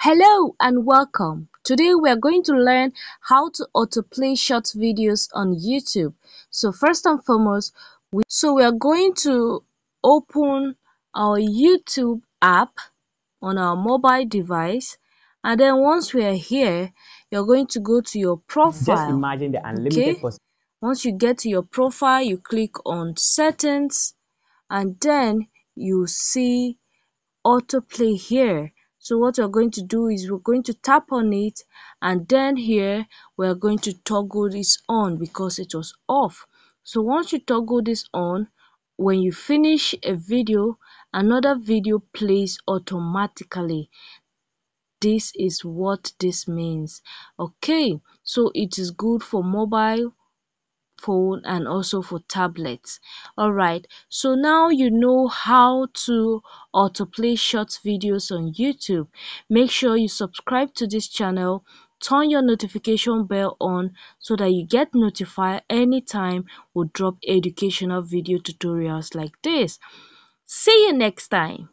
Hello and welcome. Today we are going to learn how to autoplay short videos on YouTube. So first and foremost, we, so we are going to open our YouTube app on our mobile device and then once we are here, you're going to go to your profile. Just imagine the unlimited okay? Once you get to your profile, you click on settings and then you see autoplay here so what we're going to do is we're going to tap on it and then here we're going to toggle this on because it was off. So once you toggle this on when you finish a video another video plays automatically. This is what this means. Okay so it is good for mobile phone and also for tablets. All right. So now you know how to autoplay short videos on youtube. Make sure you subscribe to this channel. Turn your notification bell on so that you get notified anytime we drop educational video tutorials like this. See you next time